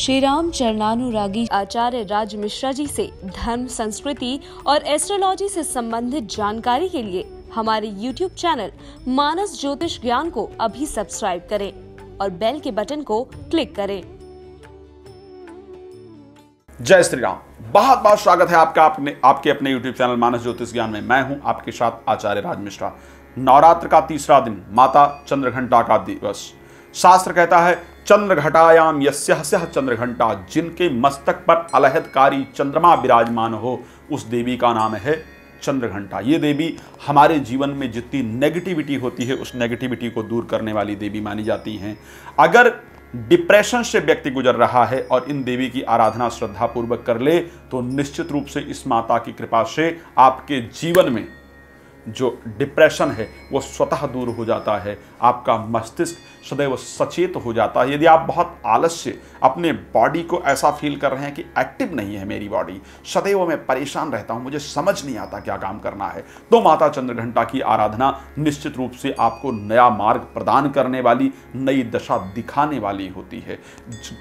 श्री राम चरणानुरागी आचार्य राज मिश्रा जी से धर्म, संस्कृति और एस्ट्रोलॉजी से संबंधित जानकारी के लिए हमारे YouTube चैनल मानस ज्योतिष ज्ञान को अभी सब्सक्राइब करें और बेल के बटन को क्लिक करें। जय श्री राम बहुत बहुत स्वागत है आपका अपने, आपके अपने YouTube चैनल मानस ज्योतिष ज्ञान में। मैं हूँ आपके साथ आचार्य राज मिश्रा नवरात्र का तीसरा दिन माता चंद्रघंटा का दिवस। शास्त्र कहता है चंद्र घटायाम यस्य चंद्र घंटा जिनके मस्तक पर अलहदकारी चंद्रमा विराजमान हो, उस देवी का नाम है चंद्र घंटा ये देवी हमारे जीवन में जितनी नेगेटिविटी होती है, उस नेगेटिविटी को दूर करने वाली देवी मानी जाती हैं। अगर डिप्रेशन से व्यक्ति गुजर रहा है और इन देवी की आराधना श्रद्धापूर्वक कर ले तो निश्चित रूप से इस माता की कृपा से आपके जीवन में जो डिप्रेशन है, वो स्वतः दूर हो जाता है। आपका मस्तिष्क सदैव सचेत हो जाता है। यदि आप बहुत आलस्य अपने बॉडी को ऐसा फील कर रहे हैं कि एक्टिव नहीं है मेरी बॉडी सदैव मैं परेशान रहता हूँ, मुझे समझ नहीं आता क्या काम करना है। तो माता चंद्रघंटा की आराधना निश्चित रूप से आपको नया मार्ग प्रदान करने वाली, नई दशा दिखाने वाली होती है।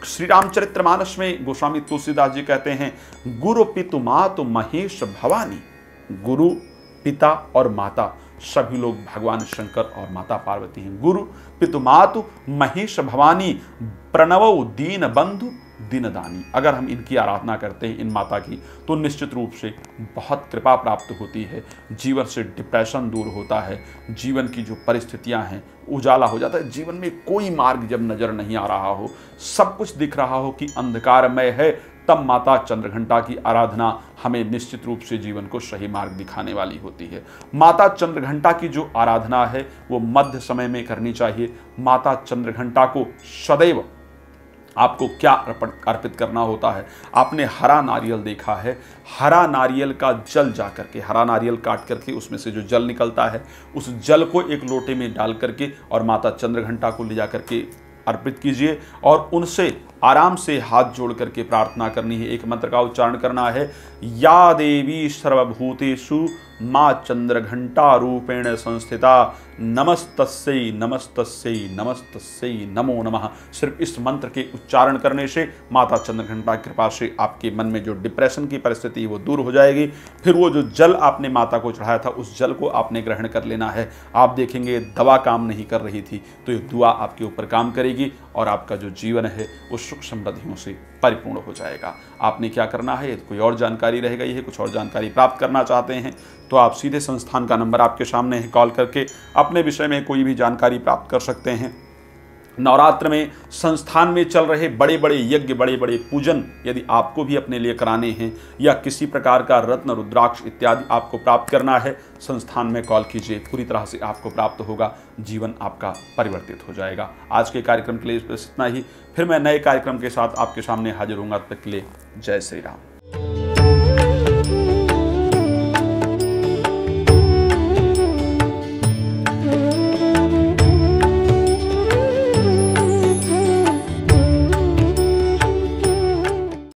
श्री रामचरित्र मानस में गोस्वामी तुलसीदास जी कहते हैं, गुरु पितु मातु महेश भवानी, गुरु पिता और माता। सभी लोग भगवान शंकर और माता पार्वती हैं। गुरु पितुमातु महेश भवानी प्रणव दीन बंधु दीनदानी। अगर हम इनकी आराधना करते हैं इन माता की तो निश्चित रूप से बहुत कृपा प्राप्त होती है। जीवन से डिप्रेशन दूर होता है। जीवन की जो परिस्थितियाँ हैं, उजाला हो जाता है। जीवन में कोई मार्ग जब नज़र नहीं आ रहा हो, सब कुछ दिख रहा हो कि अंधकारमय है तब माता चंद्रघंटा की आराधना हमें निश्चित रूप से जीवन को सही मार्ग दिखाने वाली होती है। माता चंद्रघंटा की जो आराधना है, वो मध्य समय में करनी चाहिए। माता चंद्रघंटा को सदैव आपको क्या अर्पण, अर्पित करना होता है? आपने हरा नारियल देखा है। हरा नारियल का जल जा करके, हरा नारियल काट करके उसमें से जो जल निकलता है, उस जल को एक लोटे में डाल करके और माता चंद्रघंटा को ले जा करके अर्पित कीजिए और उनसे आराम से हाथ जोड़ करके प्रार्थना करनी है। एक मंत्र का उच्चारण करना है, या देवी सर्वभूतेषु माँ चंद्रघंटा रूपेण संस्थिता। नमस्तस्यै नमस्तस्यै नमस्तस्यै, नमो नमः। सिर्फ़ इस मंत्र के उच्चारण करने से माता चंद्रघंटा की कृपा से आपके मन में जो डिप्रेशन की परिस्थिति वो दूर हो जाएगी। फिर वो जो जल आपने माता को चढ़ाया था, उस जल को आपने ग्रहण कर लेना है। आप देखेंगे, दवा काम नहीं कर रही थी तो ये दुआ आपके ऊपर काम करेगी और आपका जो जीवन है, वो सुख समृद्धियों से परिपूर्ण हो जाएगा। आपने क्या करना है? कोई और जानकारी रह गई है? कुछ और जानकारी प्राप्त करना चाहते हैं? तो आप सीधे संस्थान का नंबर आपके सामने है, कॉल करके अपने विषय में कोई भी जानकारी प्राप्त कर सकते हैं। नवरात्र में संस्थान में चल रहे बड़े बड़े यज्ञ बड़े बड़े पूजन यदि आपको भी अपने लिए कराने हैं या किसी प्रकार का रत्न, रुद्राक्ष इत्यादि आपको प्राप्त करना है, संस्थान में कॉल कीजिए। पूरी तरह से आपको प्राप्त होगा, जीवन आपका परिवर्तित हो जाएगा। आज के कार्यक्रम के लिए बस इतना ही। फिर मैं नए कार्यक्रम के साथ आपके सामने हाजिर हूँ तक के लिए जय श्री राम।